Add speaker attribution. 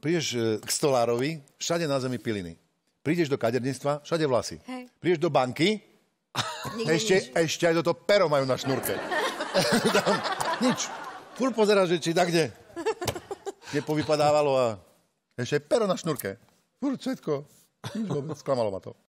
Speaker 1: Prídeš e, k stolárovi, všade na zemi piliny. Prídeš do kaderníctva, všade vlasy.
Speaker 2: Hej.
Speaker 1: Prídeš do banky,
Speaker 2: Nikde
Speaker 1: ešte,
Speaker 2: nič.
Speaker 1: ešte aj toto pero majú na šnúrke. Tam, nič. Fúr pozeráš, že či tak kde. Kde povypadávalo a ešte aj pero na šnúrke. Fúr všetko. Nič vôbec. Sklamalo ma to.